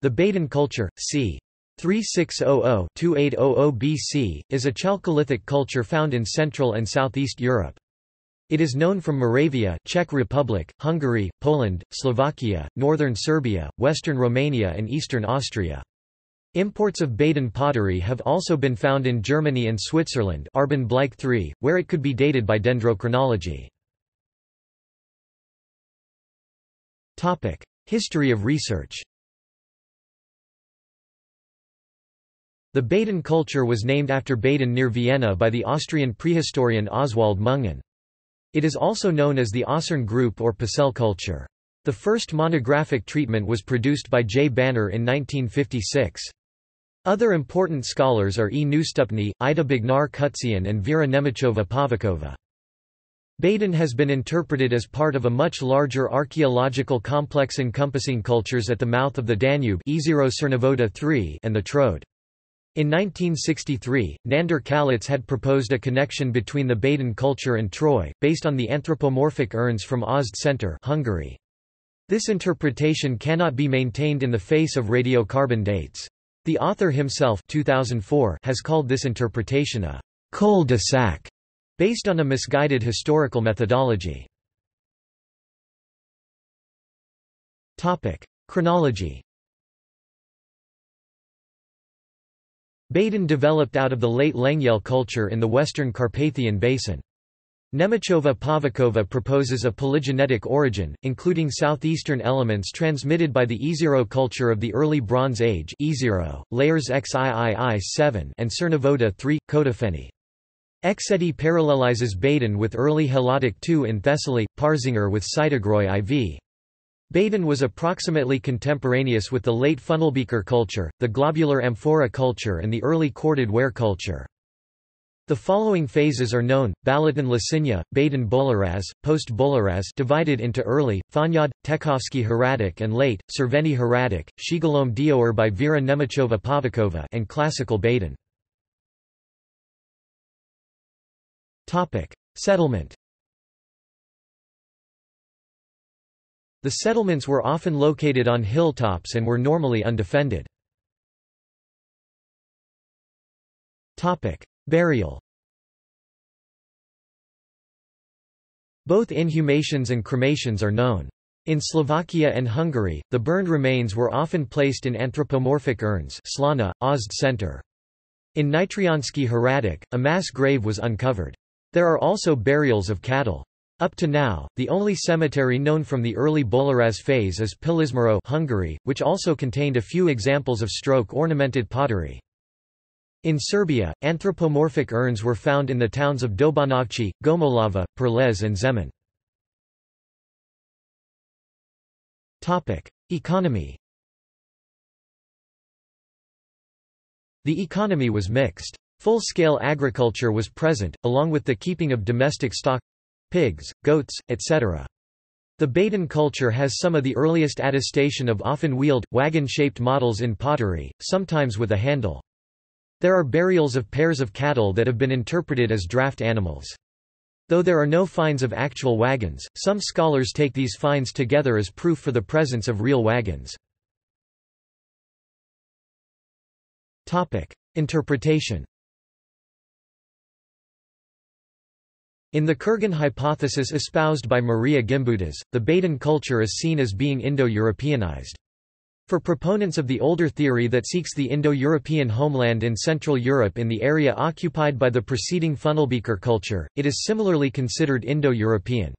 The Baden culture, c. 3600–2800 BC, is a Chalcolithic culture found in Central and Southeast Europe. It is known from Moravia, Czech Republic, Hungary, Poland, Slovakia, northern Serbia, western Romania and eastern Austria. Imports of Baden pottery have also been found in Germany and Switzerland Arbon Bleiche 3, where it could be dated by dendrochronology. History of research The Baden culture was named after Baden near Vienna by the Austrian prehistorian Oswald Menghin. It is also known as the Ossarn group or Pecel culture. The first monographic treatment was produced by J. Banner in 1956. Other important scholars are E. Neustupny, Ida Bognár-Kutzian and Vera Němejcová Pavúková. Baden has been interpreted as part of a much larger archaeological complex encompassing cultures at the mouth of the Danube and the Troad. In 1963, Nándor Kalicz had proposed a connection between the Baden culture and Troy, based on the anthropomorphic urns from Ozd Center Hungary. This interpretation cannot be maintained in the face of radiocarbon dates. The author himself 2004 has called this interpretation a cul-de-sac, based on a misguided historical methodology. Chronology Baden developed out of the late Lengyel culture in the western Carpathian Basin. Němejcová Pavúková proposes a polygenetic origin, including southeastern elements transmitted by the Ezero culture of the early Bronze Age Ezero, layers XIII-7 and Cernavoda III, Coțofeni. Exedi parallelizes Baden with early Helladic II in Thessaly, Parzinger with Sitagroi IV. Baden was approximately contemporaneous with the late funnelbeaker culture, the globular amphora culture and the early corded ware culture. The following phases are known: Balaton Lasinja, Baden Boleráz, Post Boleráz divided into early, Fonyód, Tekovský Hrádok and late, Červený Hrádok, Shigalom Dior by Vera Němejcová Pavúková and Classical Baden. Settlement The settlements were often located on hilltops and were normally undefended. Burial Both inhumations and cremations are known. In Slovakia and Hungary, the burned remains were often placed in anthropomorphic urns Slana, Ozd Center. In Nitriansky Hrádok, a mass grave was uncovered. There are also burials of cattle. Up to now, the only cemetery known from the early Boleráz phase is Pilismarót Hungary, which also contained a few examples of stroke-ornamented pottery. In Serbia, anthropomorphic urns were found in the towns of Dobanovci, Gomolava, Perlez and Zemun. Economy The economy was mixed. Full-scale agriculture was present, along with the keeping of domestic stock pigs, goats, etc. The Baden culture has some of the earliest attestation of often wheeled, wagon-shaped models in pottery, sometimes with a handle. There are burials of pairs of cattle that have been interpreted as draft animals. Though there are no finds of actual wagons, some scholars take these finds together as proof for the presence of real wagons. Interpretation In the Kurgan hypothesis espoused by Maria Gimbutas, the Baden culture is seen as being Indo-Europeanized. For proponents of the older theory that seeks the Indo-European homeland in Central Europe in the area occupied by the preceding funnelbeaker culture, it is similarly considered Indo-European.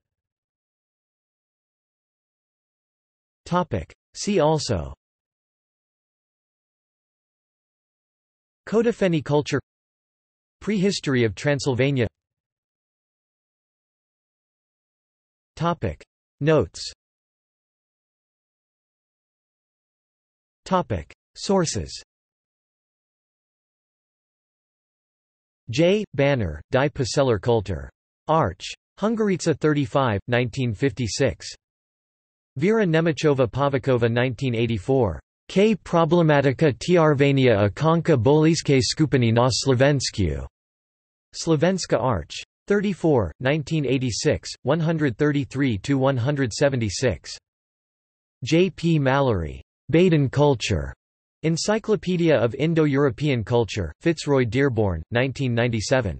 See also Coțofeni culture Prehistory of Transylvania Topic Notes Topic Sources J. Banner, Die Peceler Kultur. Arch. Hungarica 35, 1956. Vera Němejcová Pavúková 1984. K. Problematika Tiarvania a Konka Boliske skupiny na Slovensku. Slovenska Arch. 34, 1986, 133–176. J. P. Mallory. Baden culture. Encyclopedia of Indo-European Culture, Fitzroy Dearborn, 1997.